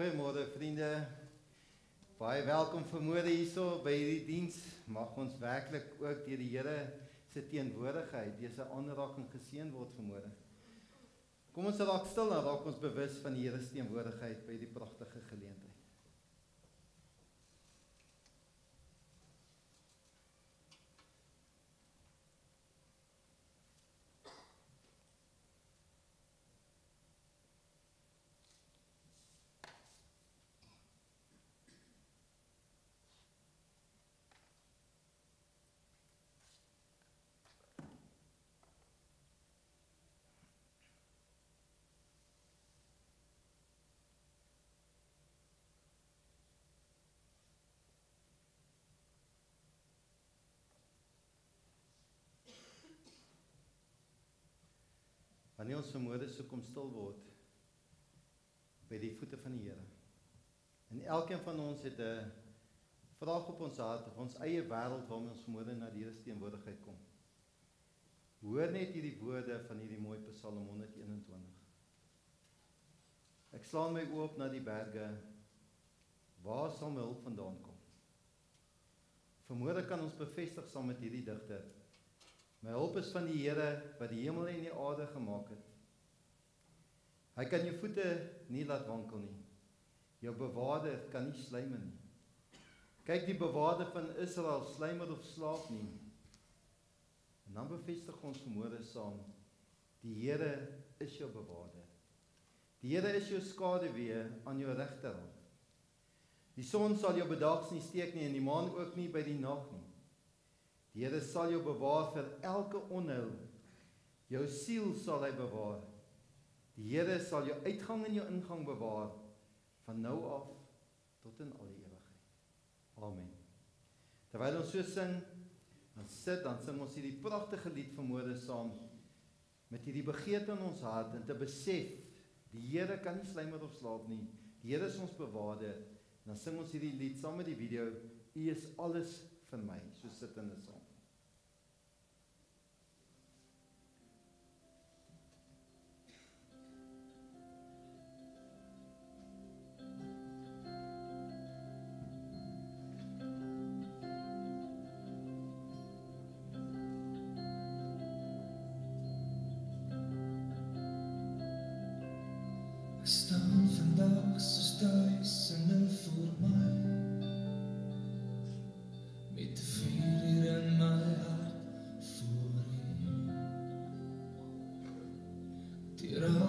Goeiemôre vriende. Baie welkom vanmôre hierso by hierdie diens. Mag ons werklik ook deur die Here se teenwoordigheid dese aanraking geseën word vanmôre. Kom ons raak stil en raak ons bewus van die Here se teenwoordigheid by hierdie pragtige geleentheid. Wanneer ons vermoede so kom stil word by die voete van die Here. En elkeen van ons het 'n vraag op ons hart of ons eie wêreld waarmee ons vermoede na die Here se teenwoordigheid kom. Hoor net hierdie woorde van hierdie mooi Psalm 121. Ek slaan my oop na die berge. Waar sal my hulp vandaan kom? Vermoede kan ons bevestig saam met hierdie digter My hulp is van die Here wat die hemel en die aarde gemaak het. Hy kan jou voete nie laat wankel nie. Jou bewaarder kan nie slymer nie. Kyk die bewaarder van Israel slymer of slaap nie. En dan bevestig ons môre saam die Here is jou bewaarder. Die Here is jou skaduwee aan jou regterhand. Die son sal jou bedags nie steek nie en die maan ook nie by die nag nie. Die Here sal jou bewaar vir elke onheil. Jou siel sal hy bewaar. Die Here sal jou uitgang en jou ingang bewaar van nou af tot in al die ewigheid. Amen. Terwyl ons so sing, dan sit dan sing ons hierdie pragtige lied van môre saam met hierdie begeerte in ons hart en te besef die Here kan nie slymer of slaap nie. Die Here is ons bewaarder. Dan sing ons hierdie lied saam met die video U is alles vir my. So sit in 'n saam. Tira.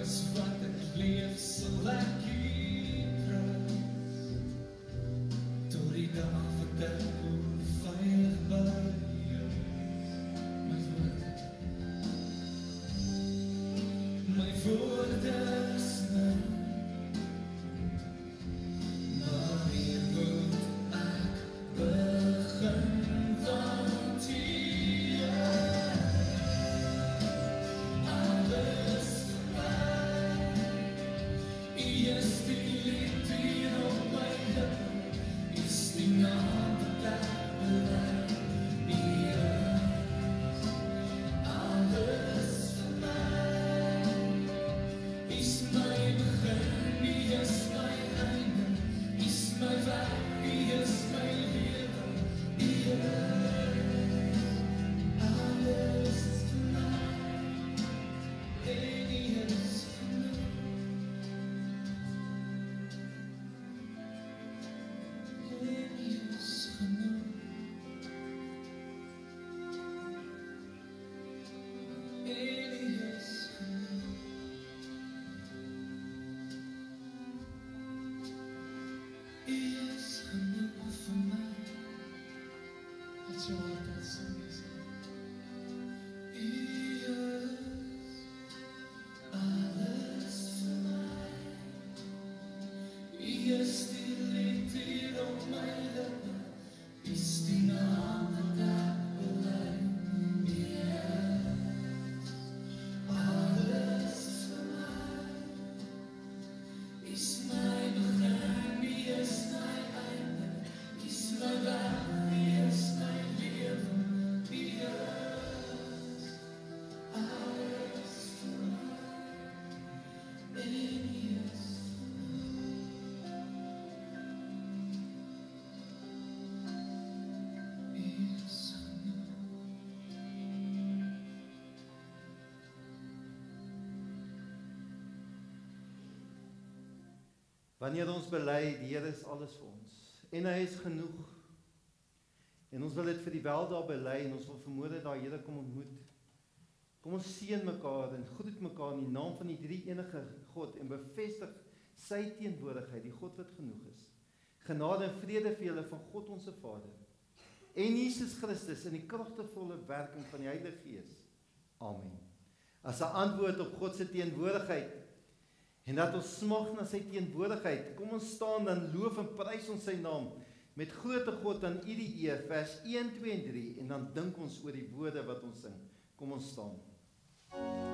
As wat Wanneer ons bely die Here is alles vir ons en hy is genoeg. En ons wil dit vir die weldaad bely en ons wil vermoed daai Here kom ontmoet. Kom ons seën mekaar en groet mekaar in die naam van die drie enige God en bevestig sy teenwoordigheid, die God wat genoeg is. Genade en vrede vir julle van God ons Vader en Jesus Christus in die kragtevolle werking van die Heilige Gees. Amen. As 'n antwoord op God se teenwoordigheid en dat ons smag na sy teenwoordigheid, kom ons staan dan loof en prys ons sy naam met groote God aan U die eer vers 1 2 en 3 en dan dink ons oor die woorde wat ons sing. Kom ons staan. Dankie,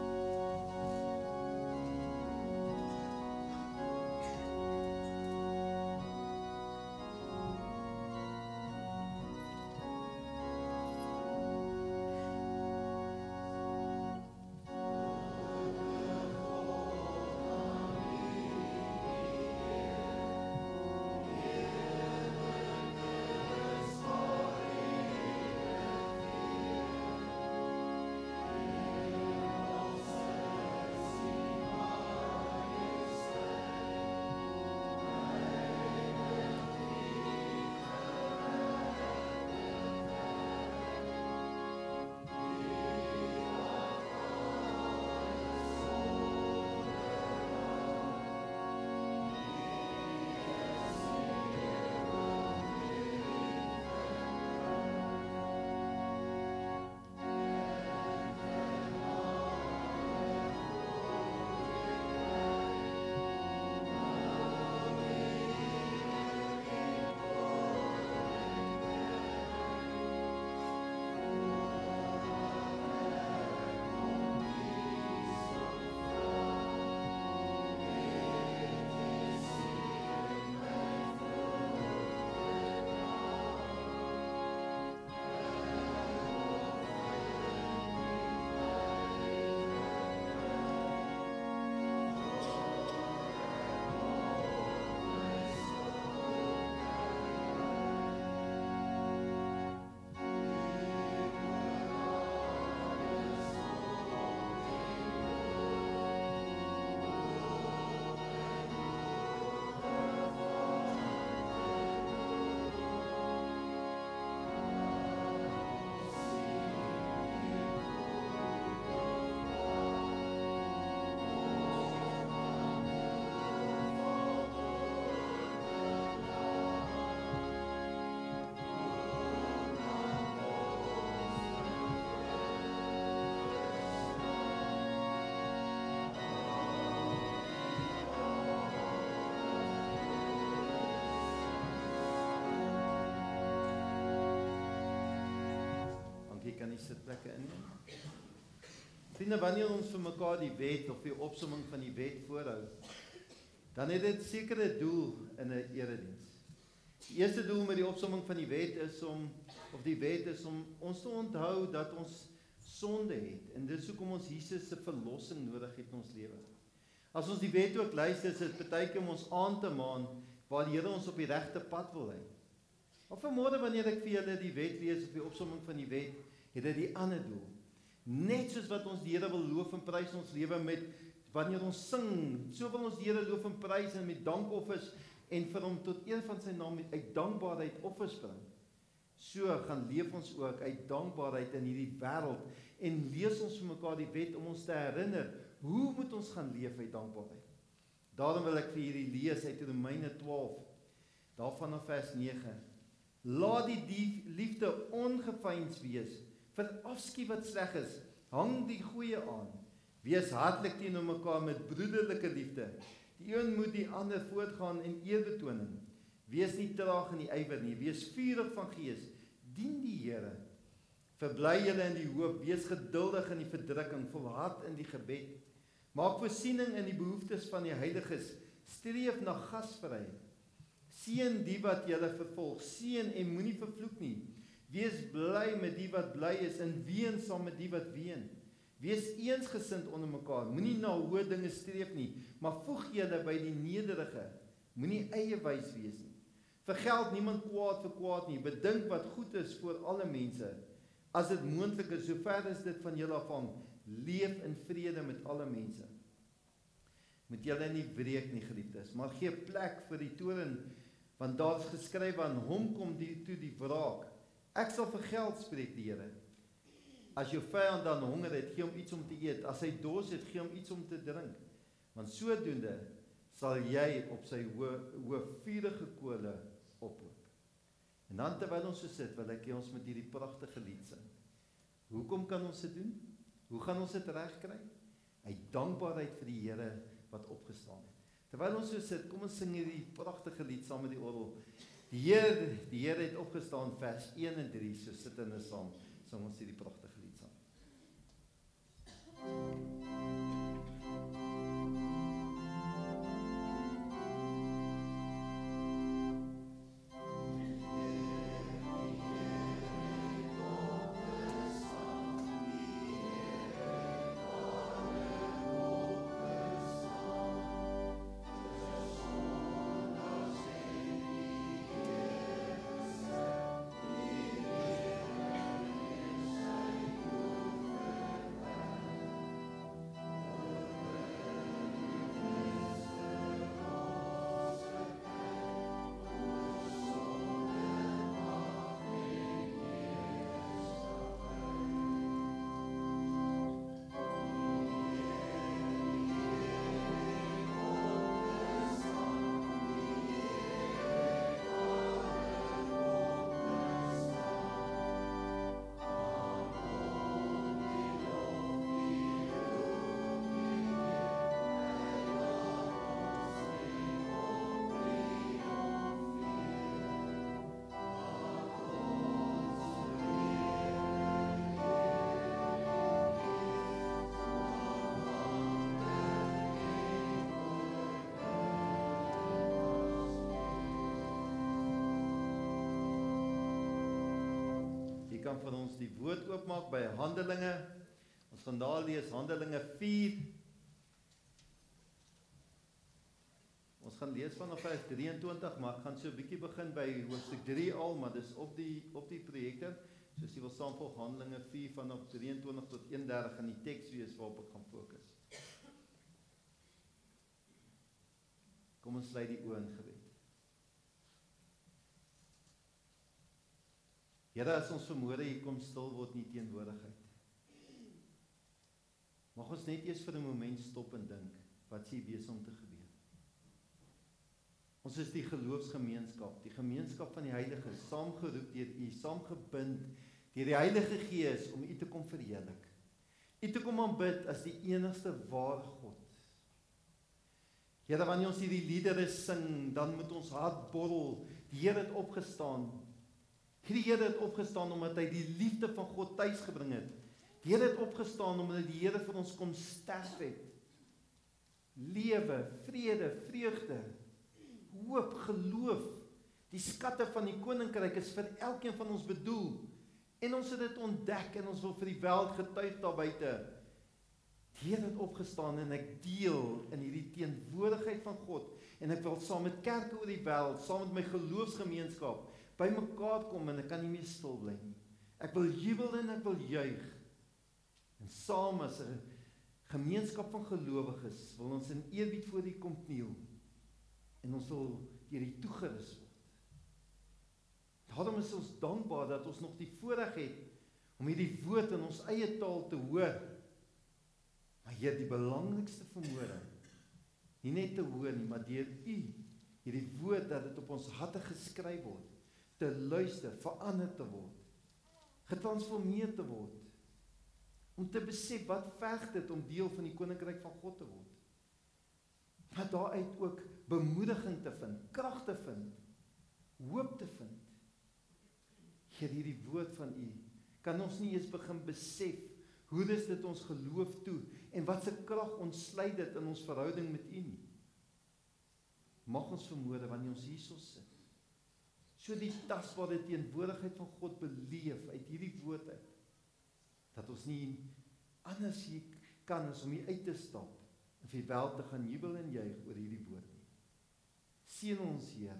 kan jy sitplekke inneem? Vriende, wanneer ons vir mekaar die wet of die opsomming van die wet voorhou, dan het dit sekere doel in 'n erediens. Die eerste doel met die opsomming van die wet is om of die wet is om ons te onthou dat ons sonde het en dis hoekom ons Jesus se verlossing nodig het in ons lewe. As ons die wet ook luister, is dit baie keer om ons aan te maan waar die Here ons op die regte pad wil hê. Of vanmôre wanneer ek vir julle die wet lees of die opsomming van die wet, het dit die ander doel. Net soos wat ons die Here wil loof en prys ons lewe met wanneer ons sing, so wil ons die Here loof en prys en met dankoffers en vir hom tot eer van sy naam uit dankbaarheid offers bring. So gaan leef ons ook uit dankbaarheid in hierdie wêreld en lees ons vir mekaar die wet om ons te herinner hoe moet ons gaan leef uit dankbaarheid. Daarom wil ek vir hierdie lees uit Romeine 12 daarvan af vers 9. Laat die liefde ongeveins wees vir afskie wat sleg is. Hang die goeie aan. Wees hartlik teenoor mekaar met broederlike liefde. Die een moet die ander voortgaan in eerbetoning. Wees nie traag in die ywer nie, wees vurig van gees. Dien die Here. Verbly julle in die hoop, wees geduldig in die verdrukking, volhard in die gebed. Maak voorsiening in die behoeftes van die heiliges. Streef na gasvryheid. Seën die wat julle vervolg. Seën en moenie vervloek nie. Wees bly met die wat bly is en ween saam met die wat ween. Wees eensgesind onder mekaar. Moenie na hoë dinge streef nie, maar voeg julle by die nederige. Moenie eie wys wees nie. Vergeld niemand kwaad vir kwaad nie. Bedink wat goed is vir alle mense. As dit moontlik is, sover as dit van julle afhang, leef in vrede met alle mense. moet julle nie breek nie geliefdes, maar gee plek vir die toren want daar's geskryf aan hom kom die toe die wraak. Ek sal vir geld spreek die Here. As jou vyand dan honger het, gee hom iets om te eet. As hy dors het, gee hom iets om te drink. Want sodoende sal jy op sy hoof vuurige kole ophoop. En dan terwyl ons so sit, wil ek hê ons met hierdie pragtige lied sing. Hoekom kan ons dit doen? Hoe gaan ons dit regkry? Uit dankbaarheid vir die Here wat opgestaan het. Terwyl ons so sit, kom ons sing hierdie pragtige lied saam met die orgel. Die Here, die Here het opgestaan vers 1 en 3, so sit in 'n saam, sing ons hierdie pragtige lied saam. Kan van ons die woord oopmaak by Handelinge. Ons gaan daar lees Handelinge 4. Ons gaan lees vanaf vers 23, maar ek gaan so 'n bietjie begin by hoofstuk 3 al, maar dis op die op die projekte. So as jy wil saamvolg Handelinge 4 vanaf 23 tot 31 in die teks wees waarop ek gaan fokus. Kom ons sluit die oë in gebed. Here as ons vermoere hier kom stil word nie teenwoordigheid. Mag ons net eers vir 'n oomblik stop en dink wat s'ie besig om te gebeur. Ons is die geloofsgemeenskap, die gemeenskap van die heiliges, saamgeroep deur U, saamgebind deur die Heilige Gees om U te kom verheerlik. U te kom aanbid as die enigste ware God. Here, wanneer ons hierdie liedere sing, dan moet ons hart borrel. Die Here het opgestaan Die Here het opgestaan omdat hy die liefde van God tuis gebring het. Die Here het opgestaan omdat die Here vir ons kom sterf het. Lewe, vrede, vreugde, hoop, geloof. Die skatte van die koninkryk is vir elkeen van ons bedoel. En ons het dit ontdek en ons wil vir die wêreld getuig daar buite. Die Here het opgestaan en ek deel in hierdie teenwoordigheid van God en ek wil saam met kerke oor die wêreld, saam met my geloofsgemeenskap bymekaar kom en ek kan nie meer stil bly nie. Ek wil jubel en ek wil juig. En saam as 'n gemeenskap van gelowiges wil ons in eerbied voor U kom kniel. En ons wil deur U toegerus word. Daarom is ons dankbaar dat ons nog die voorreg het om hierdie woord in ons eie taal te hoor. Maar hier die belangrikste vermoere nie net te hoor nie, maar deur U hierdie woord dat dit op ons harte geskryf word te luister, verander te word, getransformeer te word om te besef wat veg dit om deel van die koninkryk van God te word. Maar daaruit ook bemoediging te vind, krag te vind, hoop te vind. Hier hierdie woord van U kan ons nie eens begin besef hoe dis dit ons geloof toe en wat se krag ontsluit dit in ons verhouding met U nie. Mag ons vermoede wanneer ons hierso sit so die tasbare teenwoordigheid van God beleef uit hierdie woord uit dat ons nie anders hier kan as om hier uit te stap en vir wel te gaan jubel en juig oor hierdie woord nie. Seën ons Here.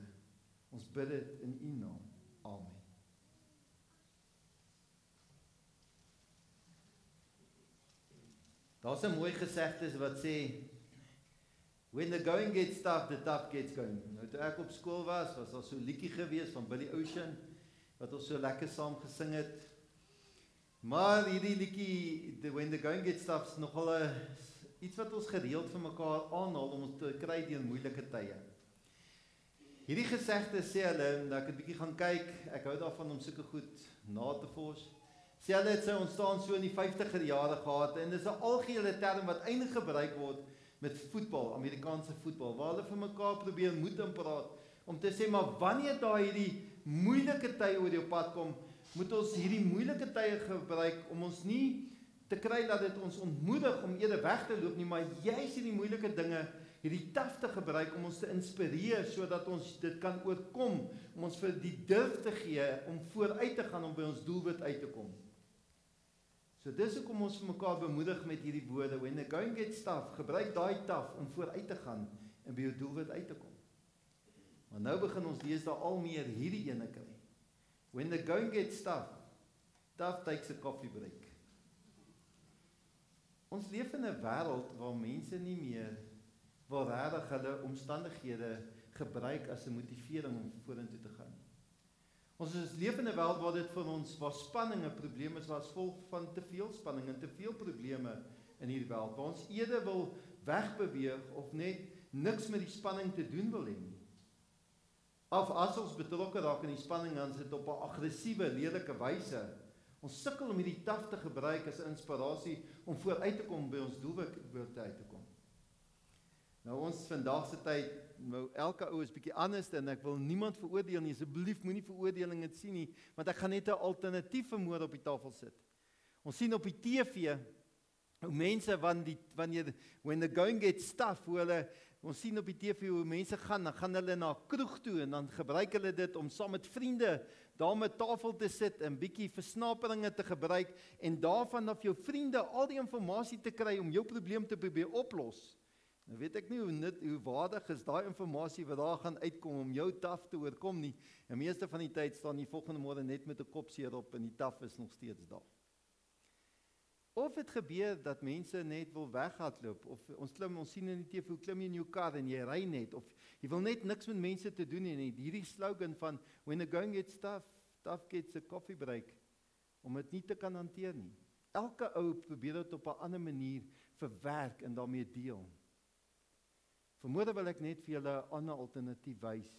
Ons bid dit in U naam. Amen. Daar's 'n mooi gesegde wat sê When the going gets tough, the tough gets going. Nou toe ek op skool was, was daar so 'n liedjie gewees van Billy Ocean wat ons so lekker saam gesing het. Maar hierdie liedjie, the when the going gets tough, is nogal 'n iets wat ons gereeld vir mekaar aanhaal om ons te kry deur moeilike tye. Hierdie gesegde sê hulle dat ek 'n bietjie gaan kyk. Ek hou daarvan om sulke goed na te vors. Sê hulle dit sou ontstaan so in die 50er jare gehad en dis 'n algehele term wat eintlik gebruik word met voetbal, Amerikaanse voetbal, waar hulle vir mekaar probeer moed en praat om te sê maar wanneer daai hierdie moeilike tye oor jou pad kom, moet ons hierdie moeilike tye gebruik om ons nie te kry dat dit ons ontmoedig om eerder weg te loop nie, maar juis hierdie moeilike dinge hierdie taf te gebruik om ons te inspireer sodat ons dit kan oorkom, om ons vir die durf te gee om vooruit te gaan om by ons doelwit uit te kom. So dis hoekom ons vir mekaar bemoedig met hierdie woorde when the going gets tough, gebruik daai taf om vooruit te gaan en by jou doelwit uit te kom. Maar nou begin ons deesdae al meer hierdie ene kry. When the going gets tough, tough takes a coffee break. Ons leef in 'n wêreld waar mense nie meer waar regtig hulle omstandighede gebruik as 'n motivering om vorentoe te gaan. Ons is 'n wêreld waar dit vir ons waar spanning 'n probleem is, waar as gevolg van te veel spanning en te veel probleme in hierdie wêreld. Waar ons eerder wil wegbeweeg of net niks met die spanning te doen wil hê nie. Of as ons betrokke raak in die spanning dan sit op 'n aggressiewe, lelike wyse. Ons sukkel om hierdie taf te gebruik as inspirasie om vooruit te kom by ons doelwit uit te kom. Nou ons vandag se tyd nou elke ou is bietjie anders en ek wil niemand veroordeel nie. Asseblief moenie veroordelinge sien nie, want ek gaan net 'n alternatief vermoed op die tafel sit. Ons sien op die TV hoe mense wanneer die wanneer when the going gets tough, hoe hulle ons sien op die TV hoe mense gaan, dan gaan hulle na 'n kroeg toe en dan gebruik hulle dit om saam met vriende daar met tafel te sit en bietjie versnaperinge te gebruik en daarvan af jou vriende al die inligting te kry om jou probleem te probeer oplos. Nou weet ek nie hoe nut hoe waardig is daai inligting wat daar gaan uitkom om jou taf te oorkom nie. Die meeste van die tyd staan jy volgende môre net met 'n kop seer op en die taf is nog steeds daar. Of dit gebeur dat mense net wil weghardloop of ons klim ons sien in die TV hoe klim jy in jou kar en jy ry net of jy wil net niks met mense te doen nie. Hierdie slogan van when the going gets tough, tough gets a coffee break om dit nie te kan hanteer nie. Elke ou probeer dit op 'n ander manier verwerk en daarmee deel. Vermoede wil ek net vir julle 'n ander alternatief wys.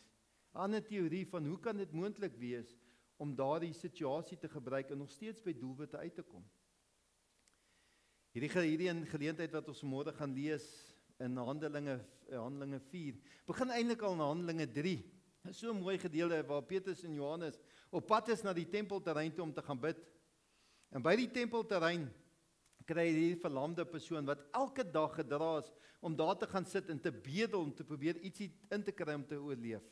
'n Ander teorie van hoe kan dit moontlik wees om daardie situasie te gebruik en nog steeds by doelwitte uit te kom. Hierdie hierdie in geleentheid wat ons môre gaan lees in Handelinge Handelinge 4 begin eintlik al in Handelinge 3. Dit is so 'n mooi gedeelte waar Petrus en Johannes op pad is na die tempelterrein toe om te gaan bid. En by die tempelterrein kry hierdie verlamde persoon wat elke dag gedra is om daar te gaan sit en te bedel om te probeer ietsie in te kry om te oorleef.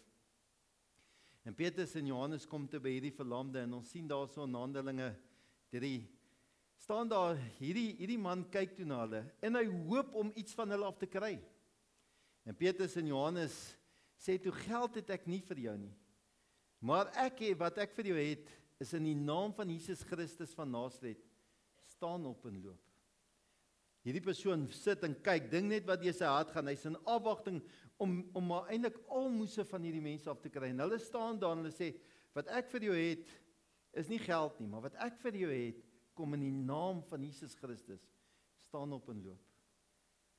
En Petrus en Johannes kom te by hierdie verlamde en ons sien daarso in Handelinge 3 staan daar hierdie hierdie man kyk toe na hulle en hy hoop om iets van hulle af te kry. En Petrus en Johannes sê toe geld het ek nie vir jou nie. Maar ek het wat ek vir jou het is in die naam van Jesus Christus van Nasaret staan op en loop. Hierdie persoon sit en kyk, ding net wat jy sy hart gaan. Hy's in afwagting om om maar eintlik almoese van hierdie mense af te kry. En hulle staan daar en hulle sê wat ek vir jou het is nie geld nie, maar wat ek vir jou het kom in die naam van Jesus Christus. staan op en loop.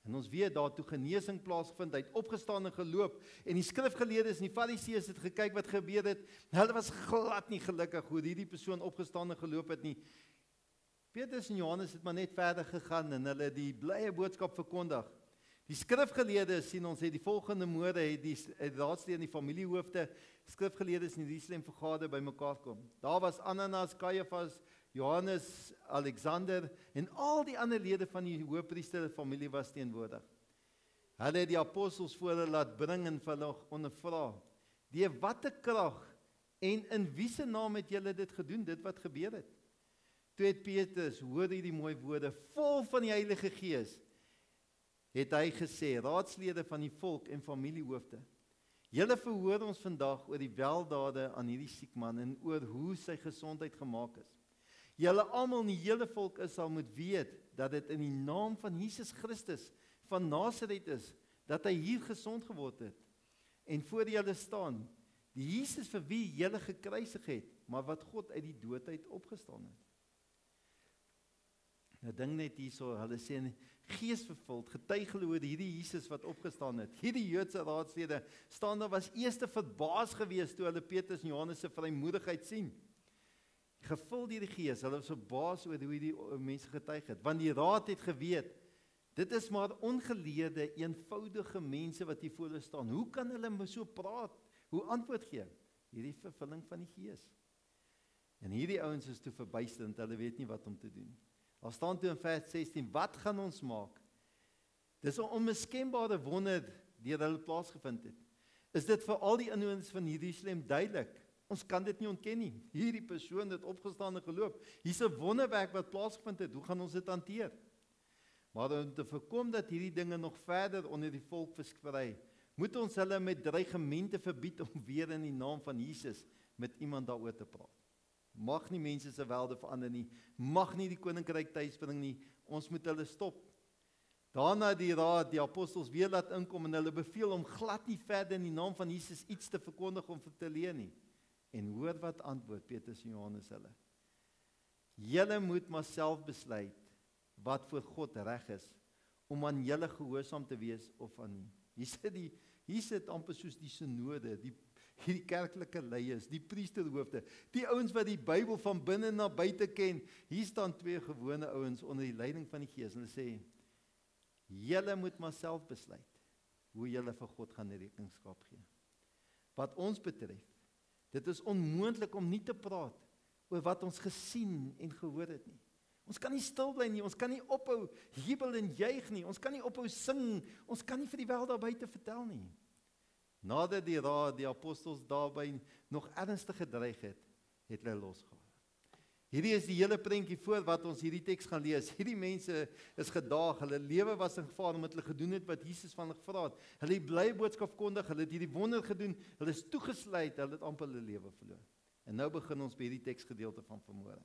En ons weet daartoe genesing plaasgevind, hy het opgestaan en geloop en die skrifgeleerdes en die fariseërs het gekyk wat gebeur het. Hulle was glad nie gelukkig hoe hierdie persoon opgestaan en geloop het nie. Petrus en Johannes het maar net verder gegaan en hulle die blye boodskap verkondig. Die skrifgeleerdes sien ons het die volgende môre het die raadslede en die familiehoofde skrifgeleerdes in Jerusalem vergader bymekaar kom. Daar was Ananias, Caiaphas, Johannes, Alexander en al die ander lede van die hoofpriester familie was teenwoordig. Hulle het die apostels voor hulle laat bring en hulle ondervra: "Die watter krag en in wiese naam het julle dit gedoen, dit wat gebeur het?" Toe het Petrus, hoor hierdie mooi woorde, vol van die Heilige Gees, het hy gesê, raadslede van die volk en familiehoofde, julle verhoor ons vandag oor die weldade aan hierdie siek man en oor hoe sy gesondheid gemaak is. Julle almal in die hele volk is sal moet weet dat dit in die naam van Jesus Christus van Nasaret is dat hy hier gesond geword het en voor julle staan. Die Jesus vir wie julle gekruisig het, maar wat God uit die dood uit opgestaan het. Nou ding net hierso, hulle sê gees vervuld, getuig hulle oor hierdie Jesus wat opgestaan het. Hierdie Joodse raadslede staan daar was eerste verbaas geweest toe hulle Petrus en Johannes se vrymoedigheid sien. Gevul deur die Gees, hulle was verbaas oor hoe hierdie mense getuig het, want die raad het geweet dit is maar ongeleerde, eenvoudige mense wat hier voor hulle staan. Hoe kan hulle so praat? Hoe antwoord gee? Hierdie vervulling van die Gees. En hierdie ouens is toe verbuisterend, hulle weet nie wat om te doen nie. Daar staan toe in vers 16: Wat gaan ons maak? Dis 'n onmiskenbare wonder deur hulle plaasgevind het. Is dit vir al die inwoners van Jerusalem duidelik? Ons kan dit nie ontken nie. Hierdie persoon het opgestaan en geloop. Hier's 'n wonderwerk wat plaasgevind het. Hoe gaan ons dit hanteer? Maar om te voorkom dat hierdie dinge nog verder onder die volk versprei, moet ons hulle met dreigemente verbied om weer in die naam van Jesus met iemand daaroor te praat. Mag nie mense se wêrelde verander nie. Mag nie die koninkryk tuisbring nie. Ons moet hulle stop. Daarna die raad die apostels weer laat inkom en hulle beveel om glad nie verder in die naam van Jesus iets te verkondig om te leer nie. En hoor wat antwoord Petrus en Johannes hulle. Julle moet maar self besluit wat vir God reg is om aan julle gehoorsaam te wees of aan nie. Hier sit die hier sit amper soos die sinode, die hierdie kerklike leiers, die priesterhoofde, die ouens wat die Bybel van binne na buite ken. Hier staan twee gewone ouens onder die leiding van die Gees en hulle sê: "Julle moet maar self besluit hoe julle vir God gaan rekenskap gee." Wat ons betref, dit is onmoontlik om nie te praat oor wat ons gesien en gehoor het nie. Ons kan nie stil bly nie, ons kan nie ophou jubel en juig nie, ons kan nie ophou sing, ons kan nie vir die wêreld daar buite vertel nie. Nadat die raad die apostels daarby nog ernstig gedreig het, het hulle losgelaat. Hierdie is die hele prentjie voor wat ons hierdie teks gaan lees. Hierdie mense is gedaag, hulle lewe was in gevaar omdat hulle gedoen het wat Jesus van hulle gevra het. Hulle het bly boodskap kondig, hulle het hierdie wonder gedoen, hulle is toegesluit, hulle het amper hulle lewe verloor. En nou begin ons by hierdie teksgedeelte van vanmôre.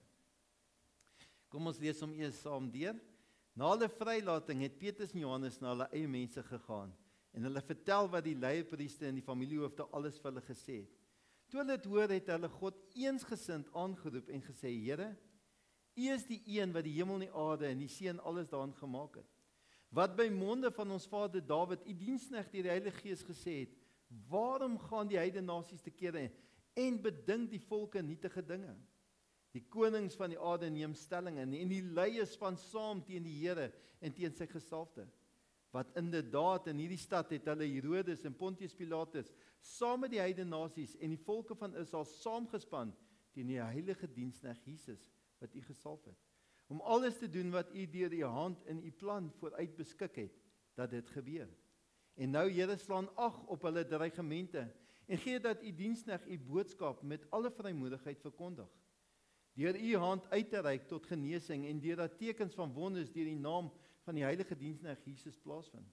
Kom ons lees hom eers saam deur. Na hulle vrylating het Petrus en Johannes na hulle eie mense gegaan en hulle vertel wat die leierpriester en die familiehoofde alles vir hulle gesê het. Toe hulle dit hoor, het hulle God eensgesind aangeroep en gesê: "Here, U is die een wat die hemel en die aarde en die see en alles daarin gemaak het. Wat by monde van ons vader Dawid, U diensknegt deur die Heilige Gees gesê het: Waarom gaan die heidene nasies te kere en bedink die volke nietige dinge? Die konings van die aarde neem stelling in en die leiers van saam teen die Here en teen sy gesalfde." Wat inderdaad in hierdie stad het hulle Herodes en Pontius Pilatus saam met die heidene nasies en die volke van Israel saamgespan teen die heilige diensknegt Jesus wat u gesalf het om alles te doen wat u deur u hand in u plan vooruit beskik het dat dit gebeur. En nou Here slaan ag op hulle dreigemente en gee dat u diensknegt u boodskap met alle vrymoedigheid verkondig. Deur u hand uit te reik tot genesing en deur dat tekens van wonders deur die naam van die heilige diensknegt Jesus plaasvind.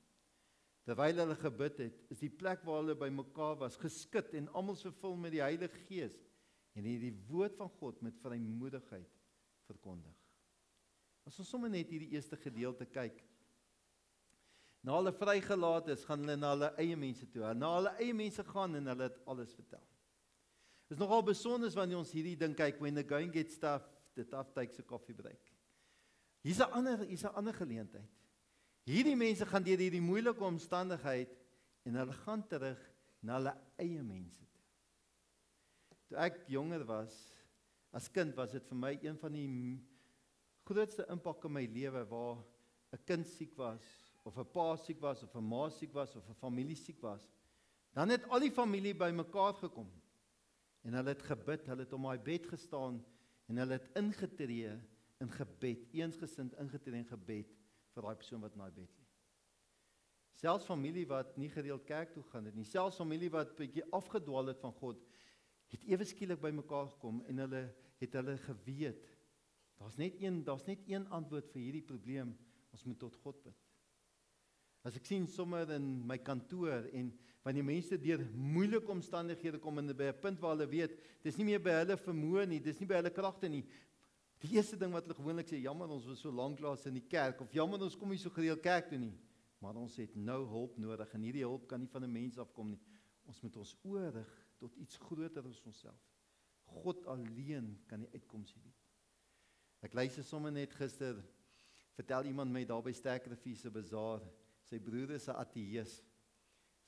Terwyl hulle gebid het, is die plek waar hulle bymekaar was geskit en almal vervul met die Heilige Gees en het die woord van God met vrymoedigheid verkondig. As ons sommer net hierdie eerste gedeelte kyk. Na hulle vrygelaat is, gaan hulle na hulle eie mense toe. Na hulle eie mense gaan en hulle het alles vertel. Dit is nogal besonder wanneer ons hierdie ding kyk when the going gets tough, the tough takes a coffee break. Hier's 'n ander hier's 'n ander geleentheid. Hierdie mense gaan deur hierdie moeilike omstandigheid en hulle gaan terug na hulle eie mense toe. Toe ek jonger was, as kind was dit vir my een van die grootste impak in my lewe waar 'n kind siek was of 'n pa siek was of 'n ma siek was of 'n familie siek was. Dan het al die familie bymekaar gekom en hulle het gebid, hulle het om daai bed gestaan en hulle het ingetree in gebed, eensgesind ingetree in gebed vir daai persoon wat in daai bed lê. Selfs familie wat nie gereeld kerk toe gaan het nie, selfs familie wat bietjie afgedwaal het van God, het ewe skielik bymekaar gekom en hulle het hulle geweet. Daar's net een, daar's net een antwoord vir hierdie probleem. Ons moet tot God bid. As ek sien sommer in my kantoor en wanneer mense deur moeilike omstandighede kom en by 'n punt waar hulle weet, dis nie meer by hulle vermoë nie, dis nie by hulle kragte nie, Die eerste ding wat hulle gewoonlik sê, jammer ons was so lank lank in die kerk of jammer ons kom nie so gereeld kerk toe nie. Maar ons het nou hulp nodig en hierdie hulp kan nie van 'n mens afkom nie. Ons moet ons oor rig tot iets groter as onsself. God alleen kan die uitkoms bied. Ek luister sommer net gister vertel iemand my daar by Sterkrivier se bazaar, sy broer is 'n ateïs.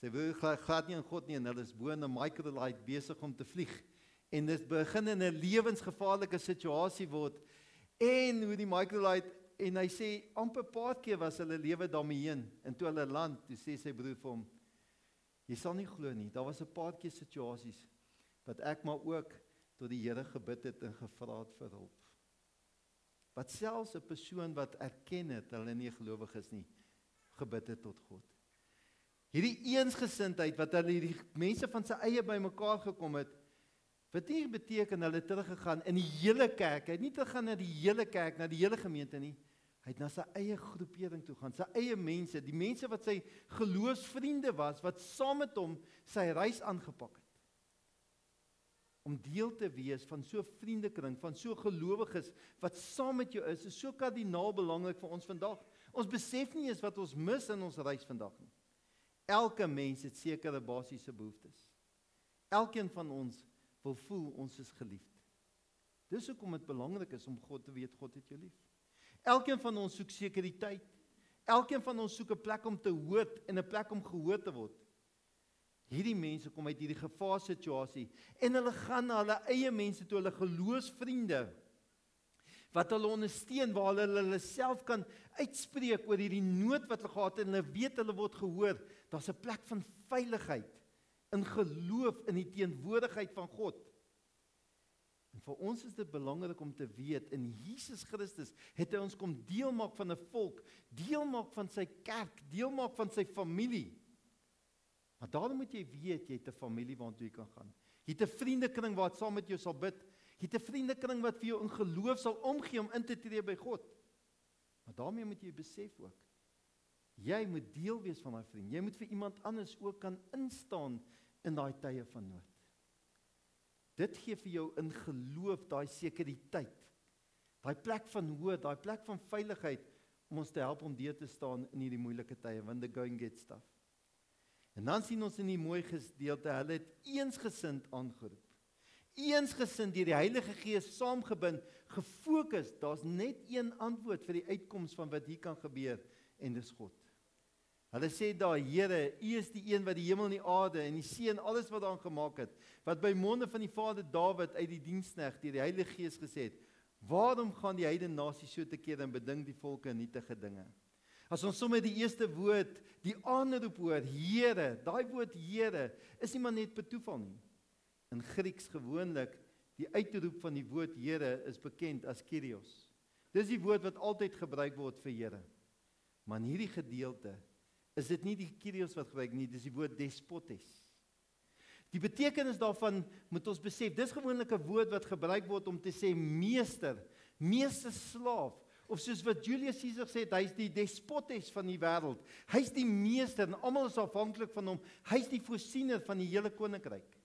Sy glo glad nie in God nie en hulle is bo in 'n microlight besig om te vlieg en dit begin in 'n lewensgevaarlike situasie word en hoe die microlight en hy sê amper paar keer was hulle lewe daarmee heen en toe hulle land toe sê sy broer vir hom jy sal nie glo nie daar was 'n paar keer situasies wat ek maar ook tot die Here gebid het en gevra het vir hulp. Wat selfs 'n persoon wat erken het hulle nie gelowig is nie gebid het tot God. Hierdie eensgesindheid wat hulle hierdie mense van sy eie bymekaar gekom het Wat nie beteken hulle teruggegaan in die hele kerk. Hy het nie teruggegaan na die hele kerk, na die hele gemeente nie. Hy het na sy eie groepering toe gaan, sy eie mense, die mense wat sy geloofsvriende was wat saam met hom sy reis aangepak het. Om deel te wees van so 'n vriendekring, van so gelowiges wat saam met jou is, is so kardinaal belangrik vir ons vandag. Ons besef nie eens wat ons mis in ons reis vandag nie. Elke mens het sekere basiese behoeftes. Elkeen van ons wil voel ons is geliefd. Dis hoekom dit belangrik is om God te weet God het jou lief. Elkeen van ons soek sekuriteit. Elkeen van ons soek 'n plek om te hoor en 'n plek om gehoor te word. Hierdie mense kom uit hierdie gevaar situasie en hulle gaan na hulle eie mense toe, hulle geloofsvriende wat hulle ondersteun waar hulle hulle self kan uitspreek oor hierdie nood wat hulle gehad het en hulle weet hulle word gehoor. Daar's 'n plek van veiligheid in geloof in die teenwoordigheid van God. En vir ons is dit belangrik om te weet in Jesus Christus het hy ons kom deel maak van 'n volk, deel maak van sy kerk, deel maak van sy familie. Maar daarom moet jy weet jy het 'n familie waartoe jy kan gaan. Jy het 'n vriendekring wat saam met jou sal bid. Jy het 'n vriendekring wat vir jou in geloof sal omgee om in te tree by God. Maar daarmee moet jy besef ook jy moet deel wees van daai vriend. Jy moet vir iemand anders ook kan instaan in daai tye van nood. Dit gee vir jou in geloof daai sekuriteit. Daai plek van hoop, daai plek van veiligheid om ons te help om deur te staan in hierdie moeilike tye when the going gets tough. En dan sien ons in die mooi gedeelte, hulle het eensgesind aangeroep. Eensgesind deur die Heilige Gees saamgebind, gefokus. Daar's net een antwoord vir die uitkoms van wat hier kan gebeur en dis God. Hulle sê daar Here, U is die een wat die hemel en die aarde en die see en alles wat daarin gemaak het, wat by monde van die Vader Dawid uit die diensknegt deur die Heilige Gees gesê het, waarom gaan die heidene nasies so te kere en beding die volke nietige dinge? As ons sommer die eerste woord, die aanroep hoor, Here, daai woord Here, is nie maar net per toeval nie. In Grieks gewoonlik die uitroep van die woord Here is bekend as Kyrios. Dis die woord wat altyd gebruik word vir Here. Maar in hierdie gedeelte is dit nie die Kyrios wat gebruik nie, dis die woord despotes. Die betekenis daarvan moet ons besef, dis gewoonlik 'n woord wat gebruik word om te sê meester, meester slaaf of soos wat Julius Caesar sê, hy's die despotes van die wêreld. Hy's die meester en almal is afhanklik van hom. Hy's die voorsiener van die hele koninkryk.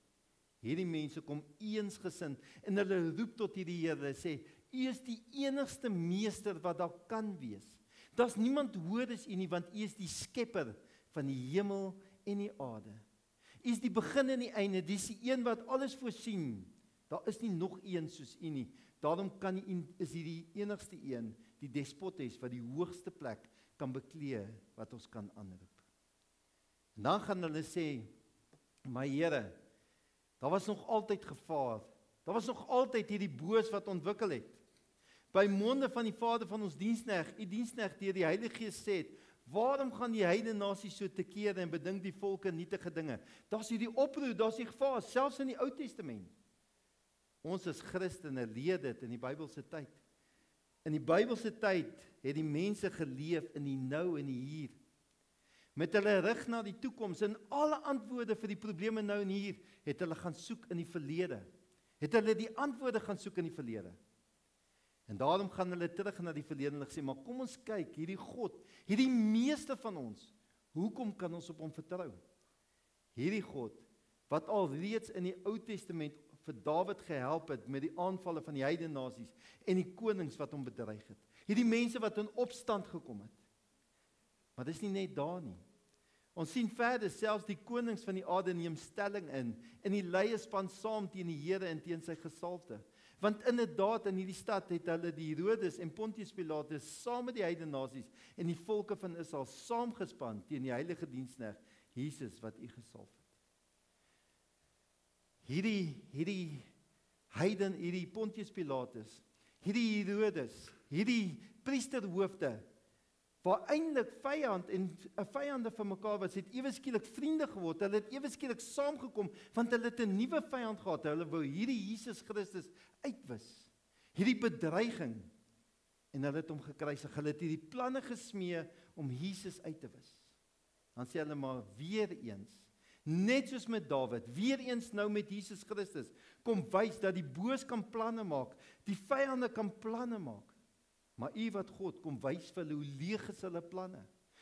Hierdie mense kom eensgesind en hulle roep tot hierdie Here. Sê: "U is die enigste meester wat daar kan wees." Daar's niemand hoër as U nie want U is die skepper van die hemel en die aarde. U is die begin en die einde, dis die een wat alles voorsien. Daar is nie nog een soos U nie. Daarom kan U is U die enigste een, die despotes wat die hoogste plek kan beklee wat ons kan aanroep. En dan gaan hulle sê: "My Here, daar was nog altyd gevaar. Daar was nog altyd hierdie boos wat ontwikkel het." By monde van die Vader van ons dienskneg, u dienskneg deur die Heilige Gees sê, waarom gaan die heidene nasies so te kere en bedink die volke nietige dinge? Daar's hierdie oproep, daar's die gevaar selfs in die Ou Testament. Ons as Christene leer dit in die Bybelse tyd. In die Bybelse tyd het die mense geleef in die nou en die hier. Met hulle rug na die toekoms en alle antwoorde vir die probleme nou en hier het hulle gaan soek in die verlede. Het hulle die antwoorde gaan soek in die verlede. En daarom gaan hulle terug na die verlede en sê, "Maar kom ons kyk, hierdie God, hierdie meeste van ons, hoekom kan ons op hom vertrou?" Hierdie God wat al reeds in die Ou Testament vir Dawid gehelp het met die aanvalle van die heidene nasies en die konings wat hom bedreig het. Hierdie mense wat in opstand gekom het. Maar dis nie net daar nie. Ons sien verder selfs die konings van die aarde neem stelling in in die leiespan saam teen die Here en teen sy gesalfde. Want inderdaad in hierdie stad het hulle die Herodes en Pontius Pilatus saam met die heidene nasies en die volke van Israel saamgespan teen die heilige diensknegt Jesus wat u gesalf het. Hierdie hierdie heiden hierdie Pontius Pilatus, hierdie Herodes, hierdie priesterhoofde waar eintlik vyand en 'n vyande van mekaar was, het ewe skielik vriende geword. Hulle het ewe skielik saamgekom want hulle het 'n nuwe vyand gehad. Hulle wou hierdie Jesus Christus uitwis. Hierdie bedreiging en hulle het hom gekruisig. Hulle het hierdie planne gesmee om Jesus uit te wis. Dan sê hulle maar weer eens Net soos met Dawid, weer eens nou met Jesus Christus, kom wys dat die boos kan planne maak, die vyande kan planne maak. Maar u wat God kom wys vir hulle hoe leeg is hulle planne.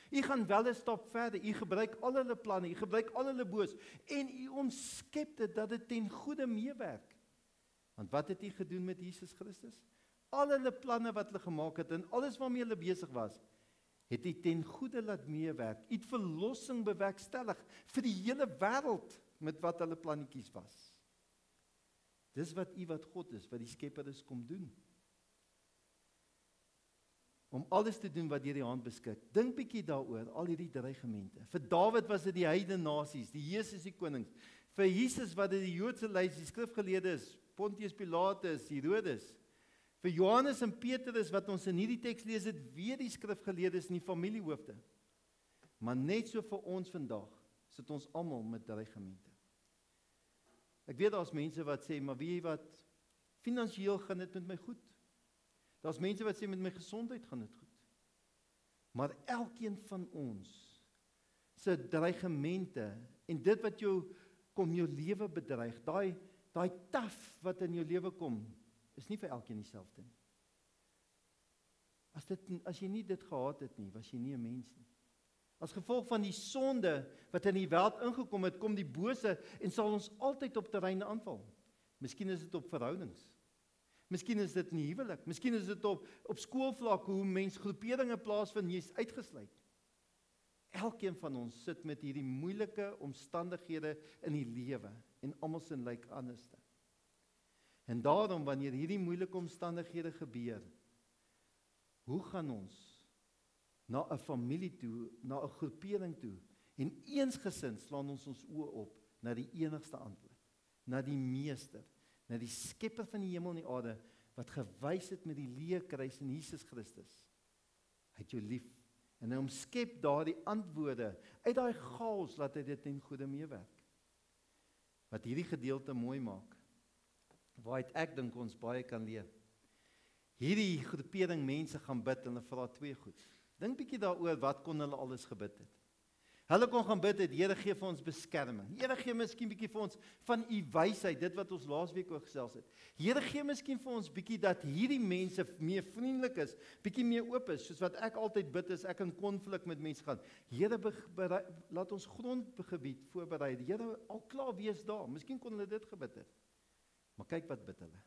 U gaan wel 'n stap verder. U gebruik al hulle planne, u gebruik al hulle boos en u omskep dit dat dit ten goeie meewerk. Want wat het u gedoen met Jesus Christus? Al hulle planne wat hulle gemaak het en alles waarmee hulle besig was, het u ten goeie laat meewerk. U het verlossing bewerkstellig vir die hele wêreld met wat hulle plannetjies was. Dis wat u wat God is, wat die Skepper is kom doen om alles te doen wat deur die hand beskik. Dink bietjie daaroor, al hierdie dreigemente. Vir Dawid was dit die heidene nasies, die Jesus die konings. Vir Jesus wat dit die Joodse leiers, die skrifgeleerdes, Pontius Pilatus, Herodes. Vir Johannes en Petrus wat ons in hierdie teks lees, dit weer die skrifgeleerdes en die familiehoofde. Maar net so vir ons vandag sit ons almal met dreigemente. Ek weet daar's mense wat sê, maar wie wat finansiëel gaan dit met my goed? Daar's mense wat sê met my gesondheid gaan dit goed. Maar elkeen van ons se dreigemente en dit wat jou kom jou lewe bedreig, daai daai taf wat in jou lewe kom, is nie vir elkeen dieselfde nie. As dit as jy nie dit gehad het nie, was jy nie 'n mens nie. As gevolg van die sonde wat in die wêreld ingekom het, kom die bose en sal ons altyd op terreine aanval. Miskien is dit op verhoudings. Miskien is dit in die huwelik, miskien is dit op op skoolvlak hoe mense groeperinge plaasvind, jy's uitgesluit. Elkeen van ons sit met hierdie moeilike omstandighede in die lewe en almal se lyk anderste. En daarom wanneer hierdie moeilike omstandighede gebeur, hoe gaan ons na 'n familie toe, na 'n groepering toe en eensgesind slaan ons ons oë op na die enigste antwoord, na die meester na die skepper van die hemel en die aarde wat gewys het met die leë kruis in Jesus Christus. Hy het jou lief en hy omskep daardie antwoorde uit daai chaos laat hy dit in goeie meewerk. Wat hierdie gedeelte mooi maak. Waar ek dink ons baie kan leer. Hierdie groepering mense gaan bid en hulle vra twee goed. Dink bietjie daaroor wat kon hulle alles gebid het. Hulle kon gaan bid het, Here gee vir ons beskerming. Here gee miskien bietjie vir ons van u wysheid, dit wat ons laasweek ook gesels het. Here gee miskien vir ons bietjie dat hierdie mense meer vriendelik is, bietjie meer oop is, soos wat ek altyd bid as ek in konflik met mense gaan. Here laat ons grondgebied voorberei. Here al klaar wees daar. Miskien kon hulle dit gebid het. Maar kyk wat bid hulle.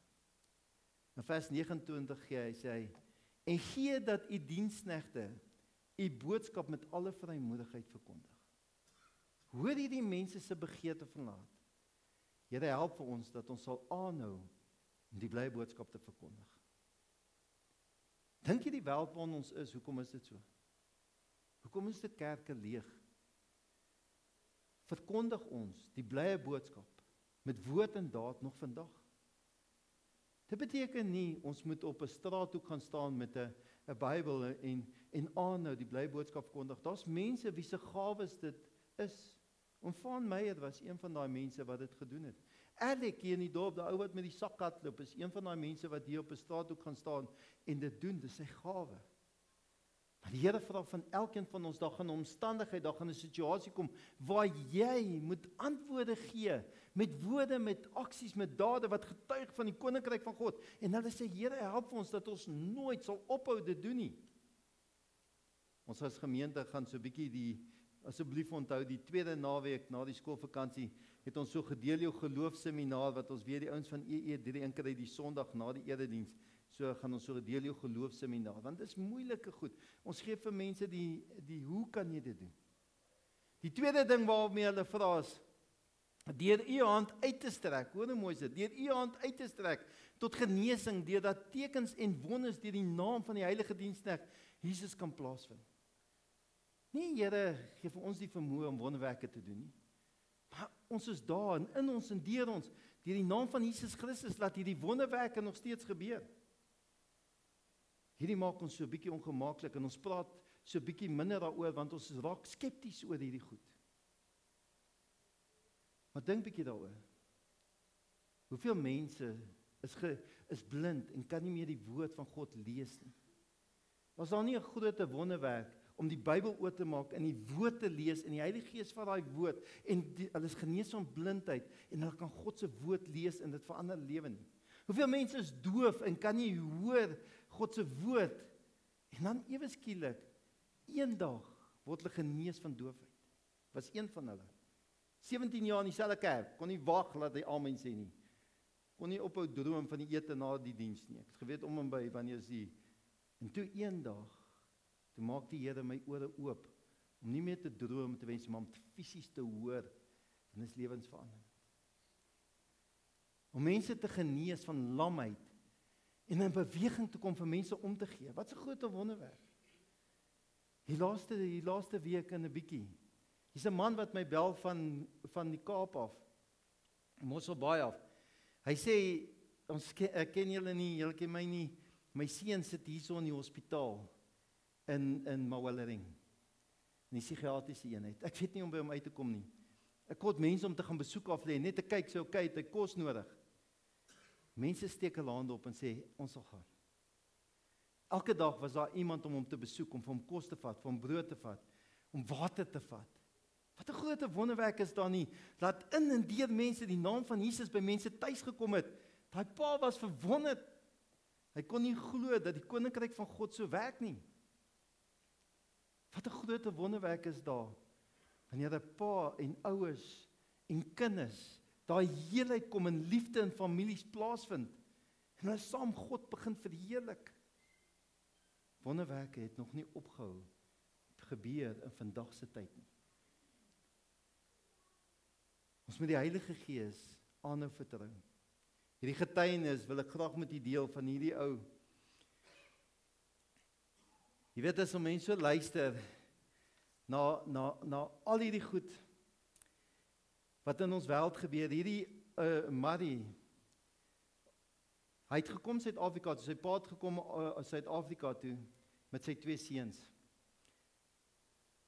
In vers 29 gee hy sê hy en gee dat u diensknegte u boodskap met alle vrymoedigheid verkondig. Hoor hierdie mense se begeerte vanaand. Here help vir ons dat ons sal aanhou om die blye boodskap te verkondig. Dink jy die wêreld waarin ons is, hoekom is dit so? Hoekom is dit kerke leeg? Verkondig ons die blye boodskap met woord en daad nog vandag. Dit beteken nie ons moet op 'n straathoek gaan staan met 'n 'n Bybel en en aanhou die blye boodskap kondig. Daar's mense wie se gawes dit is. En van Meyer was een van daai mense wat dit gedoen het. Alec hier in die dorp, daai ou wat met die sakkat loop, is een van daai mense wat hier op 'n straathoek gaan staan en dit doen, dis sy gawe. Maar die Here vra van elkeen van ons dag in 'n omstandigheid, dag in 'n situasie kom waar jy moet antwoorde gee met woorde, met aksies, met dade wat getuig van die koninkryk van God. En hulle sê Here, help ons dat ons nooit sal ophou dit doen nie. Ons as gemeente gaan so 'n bietjie die asseblief onthou die tweede naweek na die skoolvakansie het ons so gedeel jou geloofseminar wat ons weer die ouens van EE drie een keer die Sondag na die erediens. So gaan ons so gedeel jou geloofseminar want dit is moeilike goed. Ons gee vir mense die die hoe kan jy dit doen? Die tweede ding waarmee hulle vra is deur u hand uit te strek. Hoor hoe mooi is dit. Deur u hand uit te strek tot genesing deurdat tekens en wonders deur die naam van die heilige diensknegt Jesus kan plaasvind. Nee Here, gee vir ons die vermoë om wonderwerke te doen nie. Maar ons is daar en in ons en deur ons deur die naam van Jesus Christus laat hierdie wonderwerke nog steeds gebeur. Hierdie maak ons so bietjie ongemaklik en ons praat so bietjie minder daaroor want ons raak skepties oor hierdie goed. Maar dink bietjie daaroor. Hoeveel mense is ge, is blind en kan nie meer die woord van God lees nie. Was daar nie 'n groot wonderwerk om die Bybel oop te maak en die woord te lees en die Heilige Gees vat daai woord en die, hulle is genees van blindheid en hulle kan God se woord lees en dit verander lewe nie. Hoeveel mense is doof en kan nie hoor God se woord en dan ewe skielik eendag word hulle genees van doofheid. Was een van hulle. 17 jaar in dieselfde kerk, kon nie wag laat hy amen sê nie. Kon nie ophou droom van die ete na die diens nie. Ek het geweet om en by wanneer is die en toe eendag toe maak die Here my ore oop om nie meer te droom te wens maar om fisies te hoor en is lewensverandering. Om mense te genees van lamheid en in beweging te kom vir mense om te gee. Wat 'n groot wonderwerk. Die laaste die laaste week in 'n bietjie. Hier's 'n man wat my bel van van die Kaap af. Mosselbaai af. Hy sê ons ken, ken julle nie, julle ken my nie. My seun sit hierso in die hospitaal in in Mawelering. In die psigiatriese eenheid. Ek weet nie om by hom uit te kom nie. Ek kort mense om te gaan besoek af lê, net te kyk sê okay, hy kos nodig. Mense steek hulle hande op en sê ons sal gaan. Elke dag was daar iemand om hom te besoek, om vir hom kos te vat, vir hom brood te vat, om water te vat. Wat 'n groot wonderwerk is daar nie dat in en deur mense die naam van Jesus by mense tuis gekom het. Daai pa was verwonderd. Hy kon nie glo dat die koninkryk van God so werk nie. Wat 'n groot wonderwerk is daar wanneer 'n pa en ouers en kinders daai heelheid kom in liefde in families plaasvind en hulle saam God begin verheerlik. Wonderwerke het nog nie opgehou gebeur in vandag se tyd nie. Ons moet die Heilige Gees aanhou vertrou. Hierdie getuienis wil ek graag met u deel van hierdie ou. Jy weet as mense so luister na na na al hierdie goed wat in ons wêreld gebeur, hierdie uh Marie Hy het gekom Suid-Afrika, sy pa het gekom uh, Suid-Afrika toe met sy twee seuns.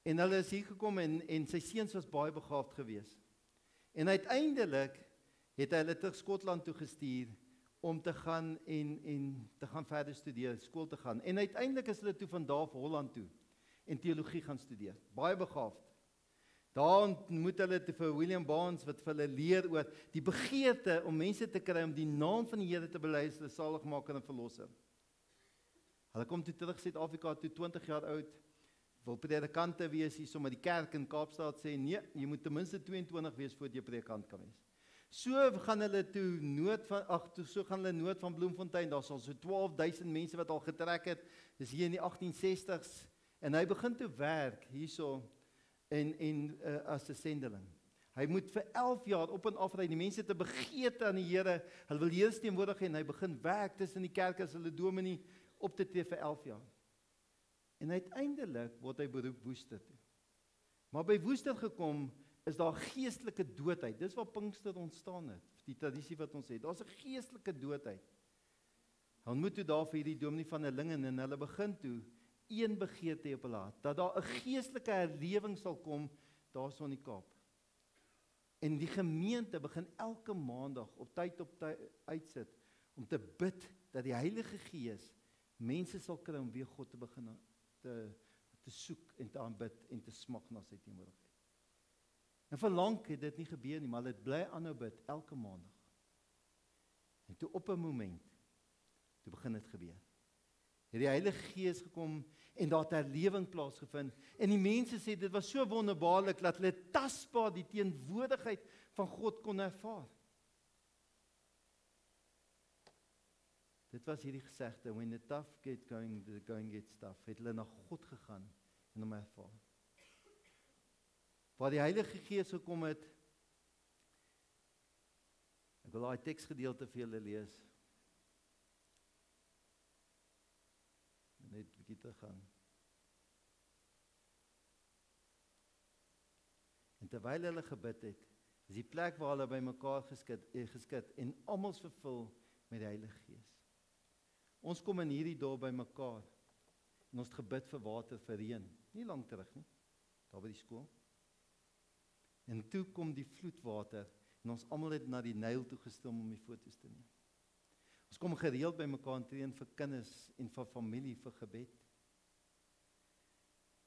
En hulle is hier gekom en en sy seuns was baie begaafd geweest. En uiteindelik het hy hulle terug Skotland toe gestuur om te gaan en en te gaan verder studeer, skool te gaan. En uiteindelik is hulle toe van daar af Holland toe en teologie gaan studeer. Baie begaafd. Daar moet hulle te vir William Barnes wat vir hulle leer oor die begeerte om mense te kry om die naam van die Here te bely as 'n saligmaker en verlosser. Hulle kom toe terug Suid-Afrika toe 20 jaar oud wil predikante wees hier sommer die kerk in Kaapstad sê nee, jy moet ten minste 22 wees voordat jy predikant kan wees. So gaan hulle toe nood van ag toe so gaan hulle nood van Bloemfontein, daar's al so 12000 mense wat al getrek het. Dis hier in die 1860s en hy begin toe werk hierso en en uh, as 'n sendeling. Hy moet vir 11 jaar op en af ry die mense te begeete aan die Here. Hulle wil Here teenwoordig en hy begin werk tussen die kerk as hulle dominee op te tree vir 11 jaar. En uiteindelik word hy beroep Woester toe. Maar by Woester gekom is daar geestelike doodheid. Dis waar Pinkster ontstaan het. Die tradisie wat ons het. Daar's 'n geestelike doodheid. Dan moet toe daar vir hierdie dominee van 'n linge en hulle begin toe een begeerte op hulle hart dat daar 'n geestelike herlewing sal kom daarson in die Kaap. En die gemeente begin elke maandag op tyd op tyd uitsit om te bid dat die Heilige Gees mense sal kry om weer God te begin te te soek en te aanbid en te smag na sy teenwoordigheid. En vir lank het dit nie gebeur nie, maar dit bly aanhou bid elke maandag. En toe op 'n oomblik toe begin dit gebeur. het die Heilige Gees gekom en daar het herlewing plaasgevind. En die mense sê dit was so wonderbaarlik dat hulle tasbaar die teenwoordigheid van God kon ervaar. Dit was hierdie gesegde when the tough get going the going gets tough. Het hulle na God gegaan en hom ervaar. Waar die Heilige Gees gekom het. Ek wil daai teksgedeelte vir julle lees. net bietjie te gaan. En terwyl hulle gebid het, is die plek waar hulle bymekaar geskit eh, geskit en almal vervul met die Heilige Gees. Ons kom in hierdie dorp bymekaar en ons het gebid vir water vir reën, nie lank terug nie. Daar by die skool. En toe kom die vloedwater en ons almal het na die Nyl toe gestroom om die foto's te neem. Ons kom gereeld by mekaar en train vir kinders en vir familie vir gebed.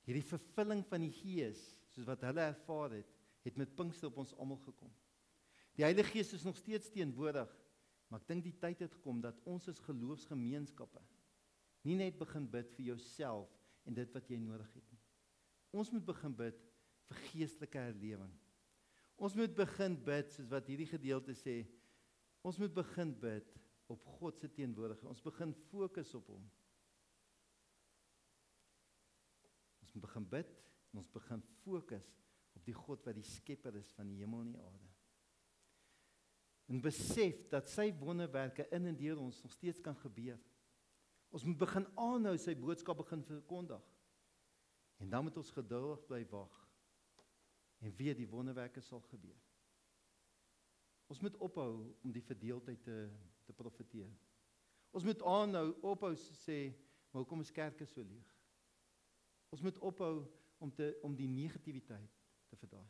Hierdie vervulling van die Gees, soos wat hulle ervaar het, het met Pinkster op ons almal gekom. Die Heilige Gees is nog steeds teenwoordig, maar ek dink die tyd het gekom dat ons as geloofsgemeenskappe nie net begin bid vir jouself en dit wat jy nodig het nie. Ons moet begin bid vir geestelike herlewing. Ons moet begin bid soos wat hierdie gedeelte sê. Ons moet begin bid op God se teenwoordigheid. Ons begin fokus op hom. Ons moet begin bid en ons begin fokus op die God wat die skepper is van die hemel en die aarde. En besef dat sy wonderwerke in en deur ons nog steeds kan gebeur. Ons moet begin aanhou sy boodskap begin verkondig. En dan moet ons geduldig bly wag en weet die wonderwerke sal gebeur. Ons moet ophou om die verdeeldheid te te profeteer. Ons moet aanhou ophou sê, maar hoekom is kerke so leeg? Ons moet ophou om te om die negatiwiteit te verdaai.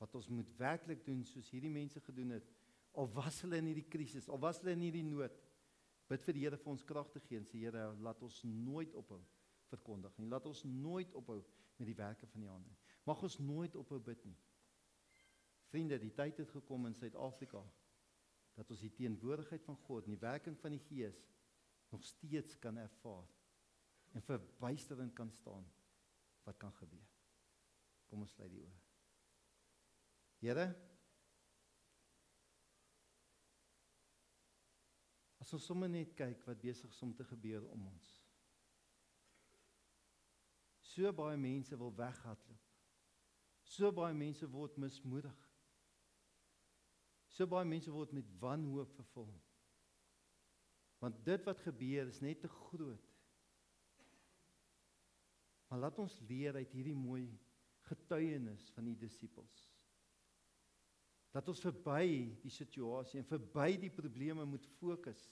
Wat ons moet werklik doen soos hierdie mense gedoen het, al was hulle in hierdie krisis, al was hulle in hierdie nood, bid vir die Here vir ons krag te gee en sê Here, laat ons nooit ophou verkondig nie. Laat ons nooit ophou met die werke van die hande. Mag ons nooit ophou bid nie. Vriende, die tyd het gekom in Suid-Afrika dat ons die teenwoordigheid van God en die werking van die Gees nog steeds kan ervaar en verbuisterend kan staan wat kan gebeur. Kom ons sluit die oë. Here As ons sommer net kyk wat besig is om te gebeur om ons. So baie mense wil weghardloop. So baie mense word mismoedig. So baie mense word met wanhoop vervul. Want dit wat gebeur is net te groot. Maar laat ons leer uit hierdie mooi getuienis van die disippels. Dat ons verby die situasie en verby die probleme moet fokus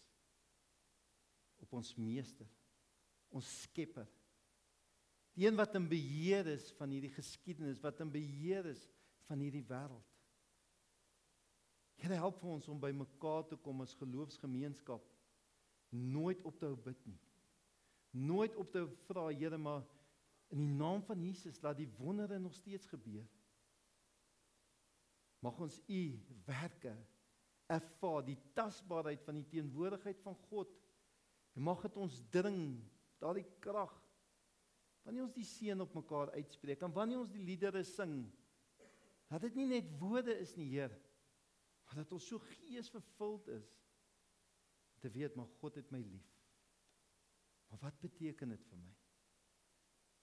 op ons meester, ons skepper. Een wat in beheer is van hierdie geskiedenis, wat in beheer is van hierdie wêreld. Here help vir ons om by mekaar te kom as geloofsgemeenskap. Nooit op te hou bid nie. Nooit op te vra Here maar in die naam van Jesus laat die wondere nog steeds gebeur. Mag ons u werke ervaar die tasbaarheid van die teenwoordigheid van God. En mag dit ons dring daardie krag wanneer ons die seën op mekaar uitspreek en wanneer ons die liedere sing. Dat dit nie net woorde is nie, Here maar dat ons so geesvervuld is te weet maar God het my lief. Maar wat beteken dit vir my?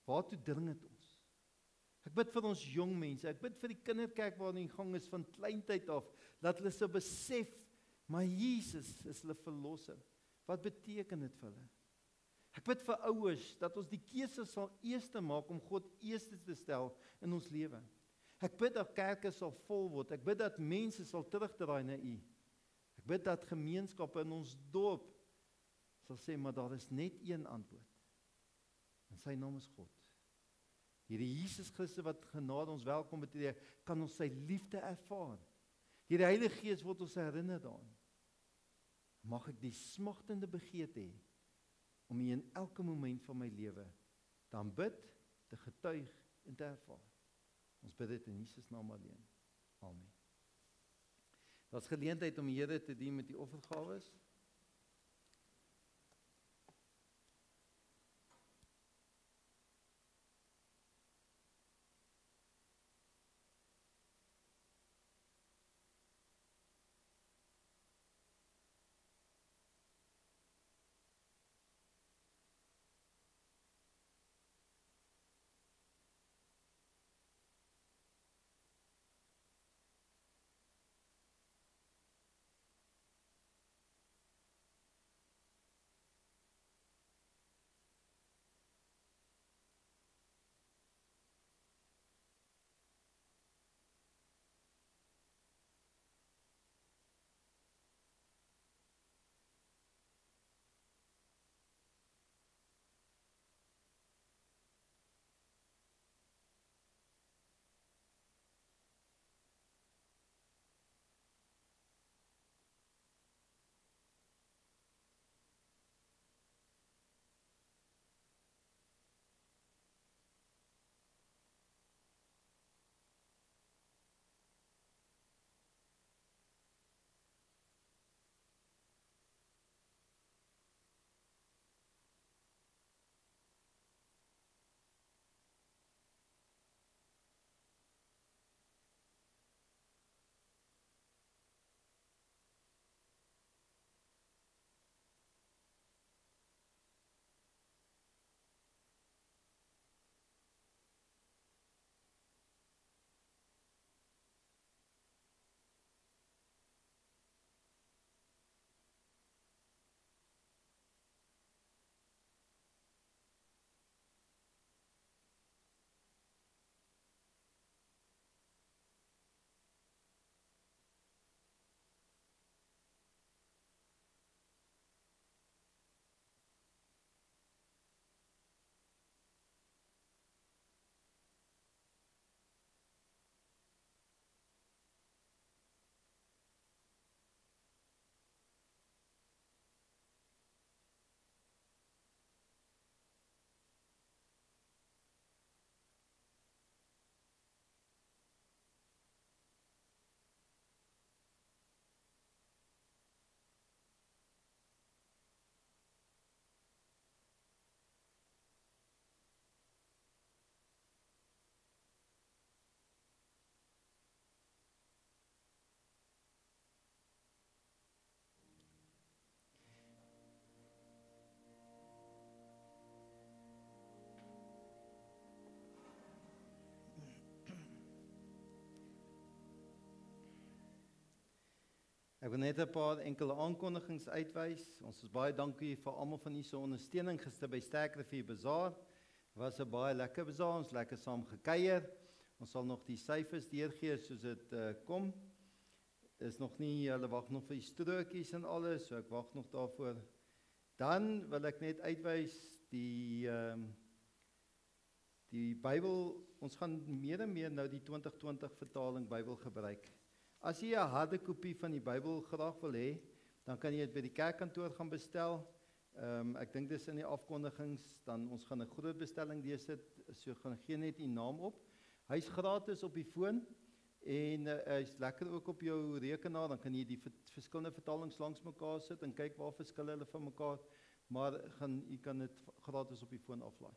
Waartoe dring dit ons? Ek bid vir ons jong mense, ek bid vir die kinderkerk waarin die gang is van kleintyd af dat hulle sou besef maar Jesus is hulle verlosser. Wat beteken dit vir hulle? Ek bid vir ouers dat ons die keuse sal eers maak om God eers te stel in ons lewe. Ek bid dat kerke sal vol word. Ek bid dat mense sal terugdraai na U. Ek bid dat gemeenskappe in ons dorp sal sê maar daar is net een antwoord. En sy naam is God. Hierdie Jesus Christus wat genade ons welkom betree, kan ons sy liefde ervaar. Hierdie Heilige Gees word ons herinner daaraan. Mag ek die smagtende begeerte hê om U in elke oomblik van my lewe dan bid, te getuig en te ervaar. Ons bid dit in Jesus naam alleen. Amen. Daar's geleentheid om die Here te dien met die offergawe. Ek wil net 'n paar enkele aankondigings uitwys. Ons is baie dankie vir almal van u se ondersteuning gister by Sterkrivier Bazaar. Was 'n baie lekker bazaar, ons lekker saam gekuier. Ons sal nog die syfers deurgee soos dit uh, kom. Is nog nie hulle wag nog vir strokies en alles, so ek wag nog daarvoor. Dan wil ek net uitwys die ehm um, die Bybel, ons gaan meer en meer nou die 2020 vertaling Bybel gebruik. As jy 'n harde kopie van die Bybel graag wil hê, dan kan jy dit by die kerkkantoor gaan bestel. Ehm um, ek dink dis in die afkondigings dan ons gaan 'n groot bestelling deursit, so gaan gee net u naam op. Hy's gratis op die foon en uh, hy's lekker ook op jou rekenaar, dan kan jy die verskillende vertalings langs mekaar sit en kyk waar verskil hulle van mekaar, maar gaan u kan dit gratis op die foon aflaai.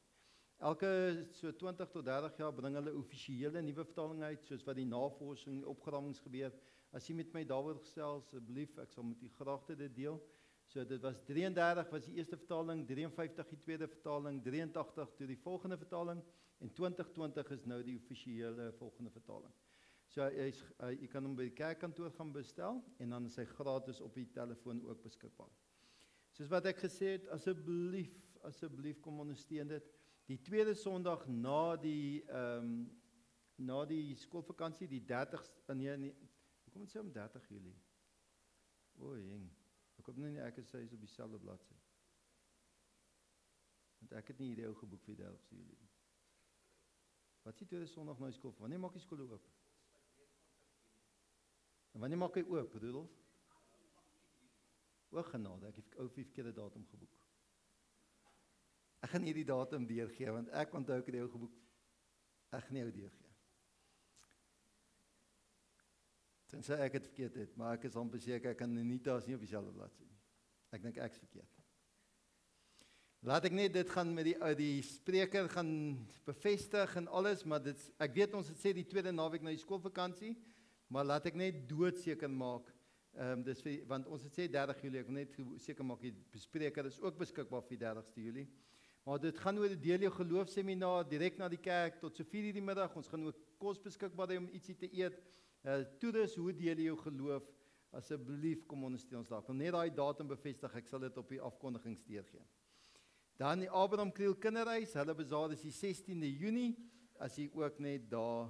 Elke so 20 tot 30 jaar bring hulle offisiële nuwe vertaling uit soos wat die navorsing opgramings gebeur. As jy met my daaroor gesels asseblief, ek sal met u graag dit deel. So dit was 33 was die eerste vertaling, 53 die tweede vertaling, 83 toe die volgende vertaling en 2020 is nou die offisiële volgende vertaling. So hy's hy, jy kan hom by die kerkkantoor gaan bestel en dan is hy gratis op die telefoon ook beskikbaar. Soos wat ek gesê het, asseblief, asseblief kom ondersteun dit die tweede Sondag na die ehm um, na die skoolvakansie die 30 eh, nee nee kom ons sê om 30 Julie. O, jeng. Ek kom nou nie ek sê is op dieselfde bladsy. Want ek het nie hierdie ou geboek vir 30 Julie. Wat sê tweede Sondag na die skool? Wanneer maak die skool oop? En wanneer maak hy oop, Rudolf? O genade, ek het ou verkeerde datum geboek. Ek gaan hierdie datum deurgee want ek onthou ek het jou geboek. Ek gaan jou deurgee. Sê ek het verkeerd het, maar ek is amper seker ek kan Anita as nie op dieselfde bladsy nie. Ek dink ek's verkeerd. Laat ek net dit gaan met die die spreker gaan bevestig en alles, maar dit ek weet ons het sê die tweede naweek na die skoolvakansie, maar laat ek net doodseker maak Ehm um, dis vir, want ons het sê 30 Julie, ek wil net seker maak die bespreker is ook beskikbaar vir 30ste Julie. Maar dit gaan oor die deel jou geloofseminar direk na die kerk tot so 4:00 die middag. Ons gaan ook kos beskikbaar hê om ietsie te eet. Uh toe dis hoe deel jy jou geloof? Asseblief kom ondersteun ons daar. Ek wil net daai datum bevestig. Ek sal dit op die afkondiging steur gee. Dan die Abraham Kriel kinderreis. Hulle besaar is die 16de Junie. As jy ook net daar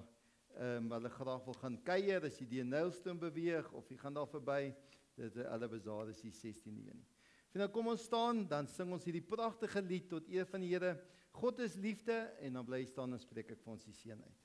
ehm um, hulle graag wil gaan kuier, as jy die Nylstroom beweeg of jy gaan daar verby, dit hulle besaar is die 16de Junie. En dan kom ons staan, dan sing ons hierdie pragtige lied tot eer van die Here. God is liefde en dan bly staan en spreek ek vir ons die seën uit.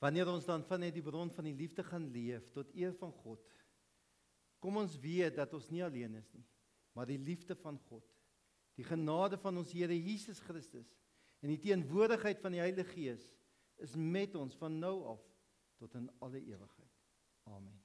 Wanneer ons dan vanuit die bron van die liefde gaan leef tot eer van God, kom ons weet dat ons nie alleen is nie, maar die liefde van God, die genade van ons Here Jesus Christus en die teenwoordigheid van die Heilige Gees is met ons van nou af tot in alle ewigheid. Amen.